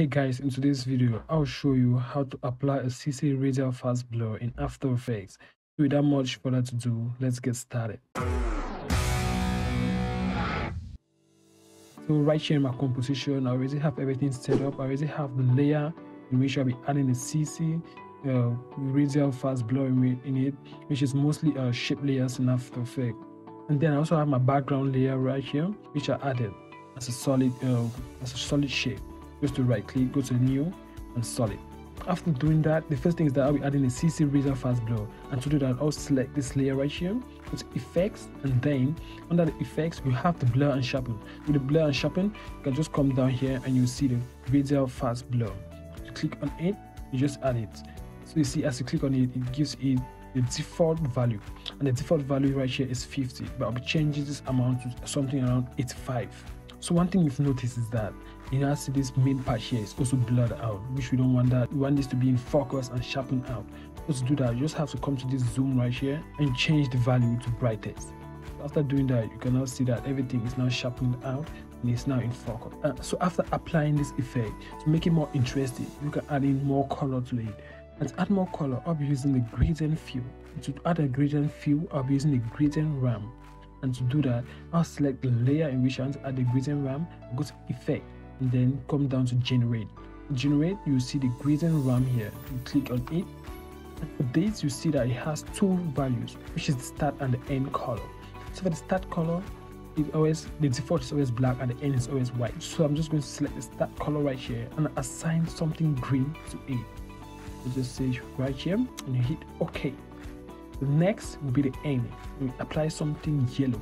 Hey guys, in today's video, I'll show you how to apply a CC Radial Fast Blur in After Effects. So without much further to do, let's get started. So right here in my composition, I already have everything set up. I already have the layer in which I'll be adding the CC uh, Radial Fast Blur in it, which is mostly uh, shape layers in After Effects. And then I also have my background layer right here, which I added as a solid, uh, as a solid shape just to right click, go to new and solid. After doing that, the first thing is that I'll be adding a CC Radial Fast Blur. And to do that, I'll select this layer right here, go to effects, and then under the effects, you have the blur and sharpen. With the blur and sharpen, you can just come down here and you'll see the Radial Fast Blur. You click on it, you just add it. So you see, as you click on it, it gives it the default value and the default value right here is 50 but I'll be changing this amount to something around 85 so one thing you've noticed is that you now see this main part here is also blurred out, which we don't want that. We want this to be in focus and sharpened out. To do that, you just have to come to this zoom right here and change the value to brightest. After doing that, you can now see that everything is now sharpened out and it's now in focus. Uh, so after applying this effect, to make it more interesting, you can add in more color to it. And to add more color, I'll be using the gradient fill. To add a gradient fill, I'll be using the gradient ramp and to do that I'll select the layer in which I want to add the gradient ramp, go to effect then come down to generate. Generate you see the gradient ramp here. You click on it. And for this you see that it has two values which is the start and the end color. So for the start color it always the default is always black and the end is always white. So i'm just going to select the start color right here and assign something green to it. You just say right here and you hit ok. The next will be the end. We apply something yellow,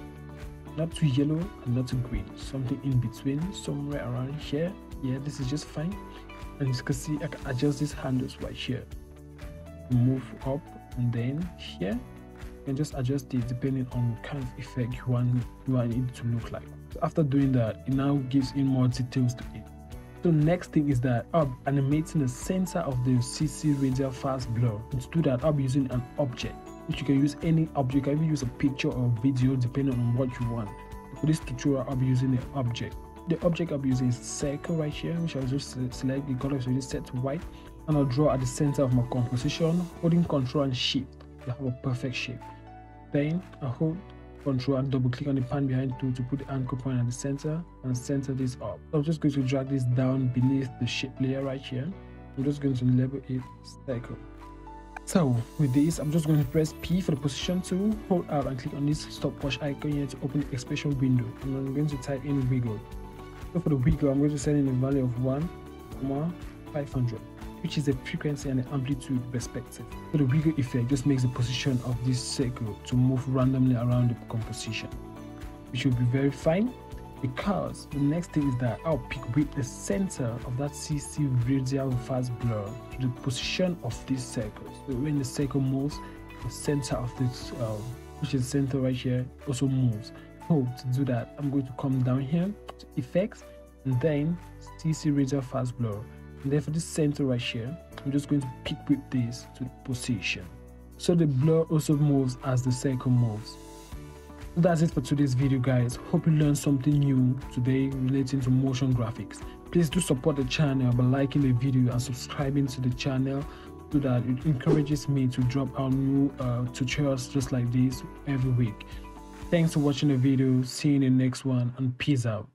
not too yellow and not too green, something in between, somewhere around here. Yeah, this is just fine. And you can see I can adjust these handles right here. Move up and then here you can just adjust it depending on kind of effect you want you want it to look like. So after doing that, it now gives in more details to it. So next thing is that I'm animating the center of the CC radial fast blur. To do that, I'll be using an object which you can use any object you can even use a picture or video depending on what you want. For this tutorial i'll be using the object. The object i'll be using is circle right here which i'll just select. The color is already set to white and i'll draw at the center of my composition holding control and shift. To have a perfect shape. Then i hold control and double click on the pan behind tool to put the anchor point at the center and center this up. I'm just going to drag this down beneath the shape layer right here. I'm just going to label it circle so with this, I'm just going to press P for the position tool, hold Alt and click on this stopwatch icon here to open the expression window. And I'm going to type in wiggle. So for the wiggle, I'm going to set in a value of 1, 500 which is the frequency and the amplitude perspective. So the wiggle effect just makes the position of this circle to move randomly around the composition, which will be very fine because the next thing is that I'll pick whip the center of that CC radial fast blur to the position of this circle. So when the circle moves, the center of this, um, which is center right here, also moves. So to do that, I'm going to come down here to effects and then CC radial fast blur. And then for this center right here, I'm just going to pick whip this to the position. So the blur also moves as the circle moves that's it for today's video guys. Hope you learned something new today relating to motion graphics. Please do support the channel by liking the video and subscribing to the channel so that it encourages me to drop out new uh, tutorials just like this every week. Thanks for watching the video. See you in the next one and peace out